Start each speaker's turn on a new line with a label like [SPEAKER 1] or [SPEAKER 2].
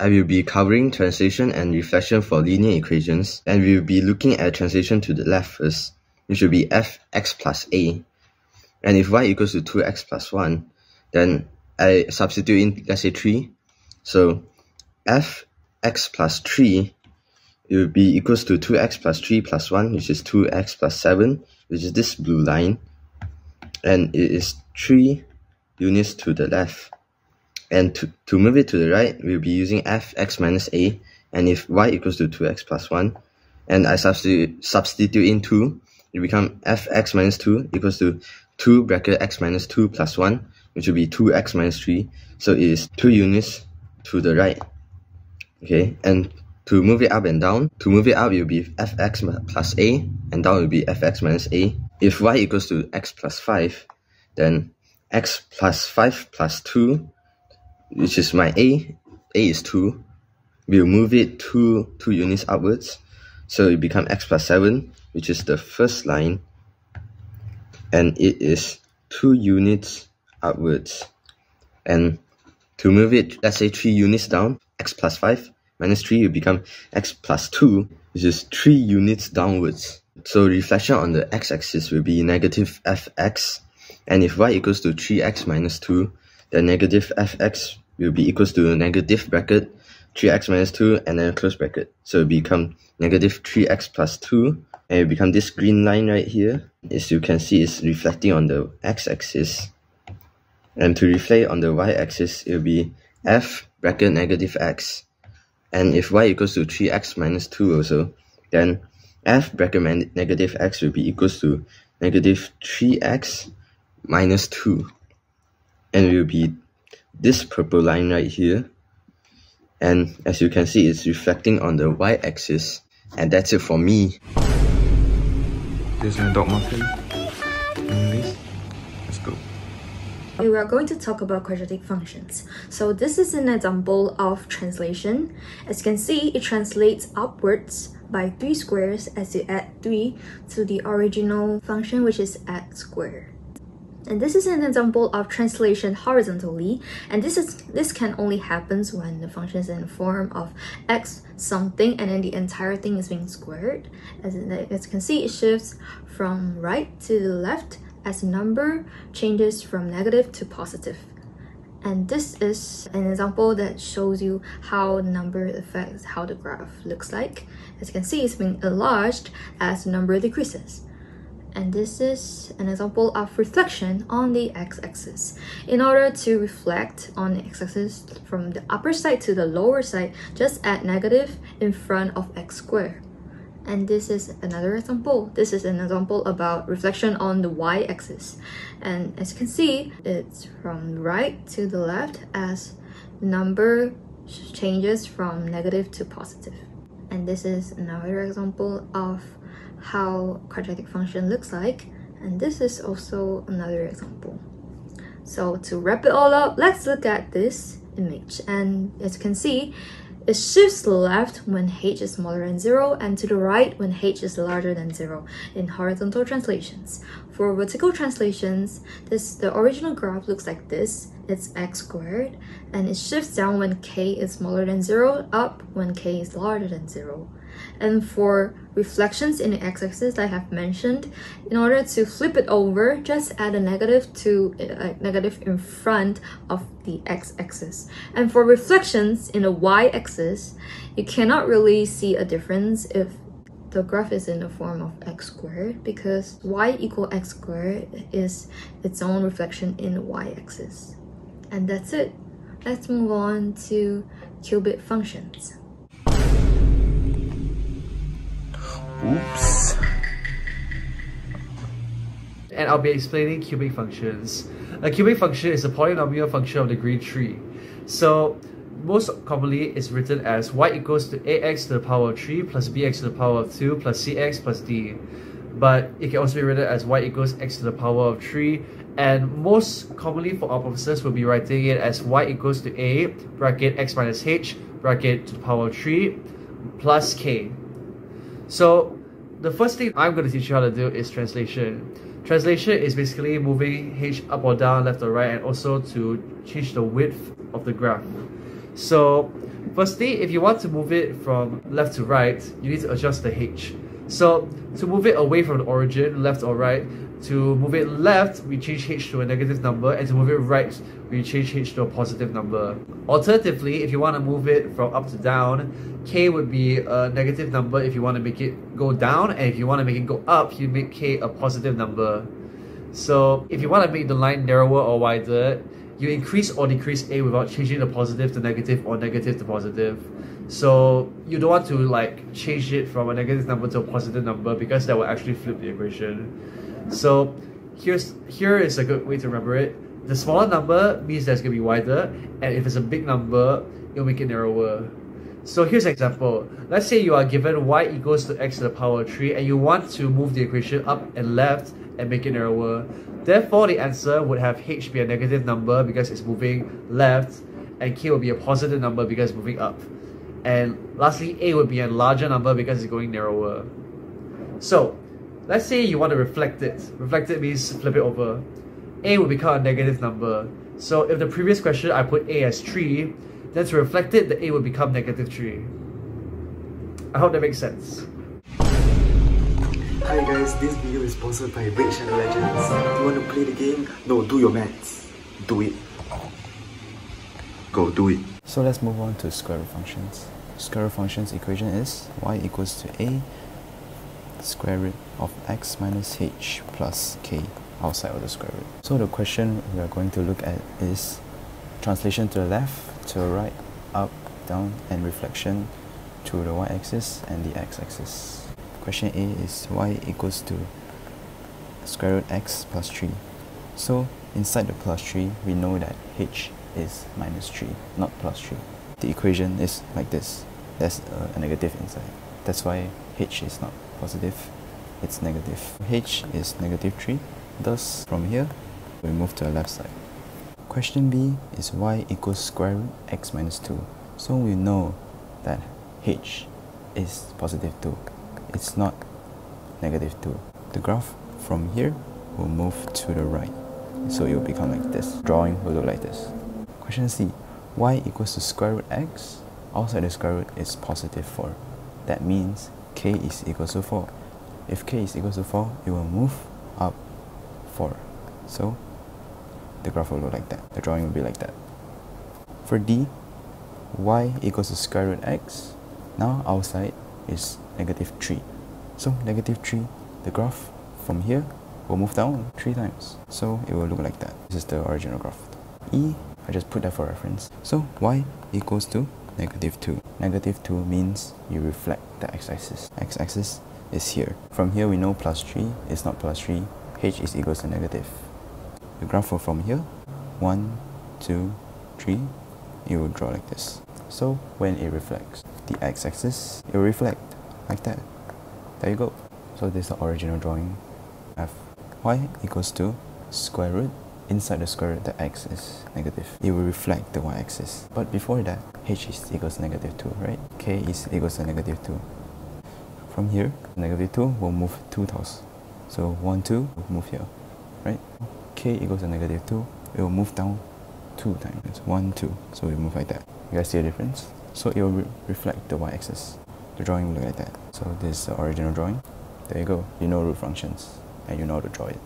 [SPEAKER 1] I will be covering translation and reflection for linear equations, and we will be looking at translation to the left first, which will be fx plus a. And if y equals to 2x plus 1, then I substitute in, let's say, 3. So fx plus 3 it will be equals to 2x plus 3 plus 1, which is 2x plus 7, which is this blue line. And it is 3 units to the left. And to, to move it to the right, we'll be using fx minus a. And if y equals to 2x plus 1, and I substitute, substitute in 2, it become fx minus 2 equals to 2 bracket x minus 2 plus 1, which will be 2x minus 3. So it is 2 units to the right. Okay, and to move it up and down, to move it up, it will be fx plus a, and down will be fx minus a. If y equals to x plus 5, then x plus 5 plus 2 which is my A, A is 2, we'll move it 2, 2 units upwards. So it become x plus 7, which is the first line, and it is 2 units upwards. And to move it, let's say 3 units down, x plus 5 minus 3 will become x plus 2, which is 3 units downwards. So reflection on the x-axis will be negative fx, and if y equals to 3x minus 2, then negative fx will be equals to negative bracket 3x minus 2 and then close bracket. So it become negative 3x plus 2 and it become this green line right here. As you can see, it's reflecting on the x-axis. And to reflect on the y-axis, it will be f bracket negative x. And if y equals to 3x minus 2 also, then f bracket negative x will be equals to negative 3x minus 2. And it will be this purple line right here. And as you can see, it's reflecting on the y-axis. And that's it for me.
[SPEAKER 2] This is my dog muffin. Anyways, let's go.
[SPEAKER 3] We are going to talk about quadratic functions. So this is an example of translation. As you can see, it translates upwards by 3 squares as you add 3 to the original function which is x squared. And this is an example of translation horizontally, and this is this can only happens when the function is in the form of x something and then the entire thing is being squared. As, as you can see, it shifts from right to the left as the number changes from negative to positive. And this is an example that shows you how the number affects how the graph looks like. As you can see, it's being enlarged as the number decreases and this is an example of reflection on the x-axis. In order to reflect on the x-axis from the upper side to the lower side, just add negative in front of x squared. And this is another example. This is an example about reflection on the y-axis. And as you can see, it's from right to the left as number changes from negative to positive. And this is another example of how quadratic function looks like and this is also another example so to wrap it all up let's look at this image and as you can see it shifts left when h is smaller than 0 and to the right when h is larger than 0 in horizontal translations. For vertical translations, this the original graph looks like this. It's x squared and it shifts down when k is smaller than 0, up when k is larger than 0. And for reflections in the x-axis I have mentioned, in order to flip it over, just add a negative to uh, negative in front of the x-axis. And for reflections in the y-axis, you cannot really see a difference if the graph is in the form of x squared because y equal x squared is its own reflection in the y-axis. And that's it. Let's move on to cubic functions.
[SPEAKER 2] Oops.
[SPEAKER 4] And I'll be explaining cubic functions. A cubic function is a polynomial function of degree 3. So most commonly it's written as y equals to ax to the power of 3 plus bx to the power of 2 plus cx plus d. But it can also be written as y equals x to the power of 3 and most commonly for our purposes we'll be writing it as y equals to a bracket x minus h bracket to the power of 3 plus k. So the first thing I'm going to teach you how to do is translation. Translation is basically moving h up or down, left or right, and also to change the width of the graph. So firstly, if you want to move it from left to right, you need to adjust the h. So to move it away from the origin, left or right, to move it left, we change h to a negative number, and to move it right, we change h to a positive number. Alternatively, if you want to move it from up to down, k would be a negative number if you want to make it go down, and if you want to make it go up, you make k a positive number. So if you want to make the line narrower or wider, you increase or decrease a without changing the positive to negative or negative to positive. So you don't want to like change it from a negative number to a positive number because that will actually flip the equation. So here's here is a good way to remember it. The smaller number means that it's going to be wider, and if it's a big number, it'll make it narrower. So here's an example. Let's say you are given y equals to x to the power 3 and you want to move the equation up and left and make it narrower. Therefore, the answer would have h be a negative number because it's moving left and k will be a positive number because it's moving up. And lastly, a would be a larger number because it's going narrower. So, let's say you want to reflect it. Reflect it means flip it over. A will become a negative number. So if the previous question I put a as 3, then to reflect it, the a will become negative 3. I hope that makes sense.
[SPEAKER 5] Hi guys, this video is sponsored by Raid Shadow Legends. Do you want to play the game? No, do your maths. Do it.
[SPEAKER 1] Go, do it.
[SPEAKER 6] So let's move on to square root functions. Square root functions equation is y equals to a square root of x minus h plus k outside of the square root. So the question we are going to look at is translation to the left, to the right, up, down, and reflection to the y-axis and the x-axis. Question A is y equals to square root x plus 3. So inside the plus 3, we know that h is minus 3, not plus 3. The equation is like this. There's a, a negative inside. That's why h is not positive, it's negative. h is negative 3. Thus, from here, we move to the left side. Question B is y equals square root x minus 2. So we know that h is positive 2. It's not negative 2. The graph from here will move to the right. So it will become like this. Drawing will look like this. Question C. y equals to square root x. Outside the square root is positive 4. That means k is equal to 4. If k is equal to 4, it will move up 4. So the graph will look like that. The drawing will be like that. For D, y equals to square root x. Now outside is negative 3. So negative 3, the graph from here will move down 3 times. So it will look like that. This is the original graph. E, I just put that for reference. So y equals to negative 2. Negative 2 means you reflect the x-axis. x-axis is here. From here we know plus 3 is not plus 3. h is equals to negative. The graph will from here, 1, 2, 3, it will draw like this. So when it reflects the x-axis, it will reflect like that. There you go. So this is the original drawing. F y equals to square root. Inside the square root, the x is negative. It will reflect the y-axis. But before that, h is equals negative 2, right? k is equals to negative 2. From here, negative 2 will move 2 tiles. So 1, 2 will move here, right? k equals to negative 2, it will move down 2 times. It's 1, 2. So we move like that. You guys see the difference? So it will re reflect the y-axis. The drawing will look like that. So this is the original drawing. There you go. You know root functions and you know how to draw it.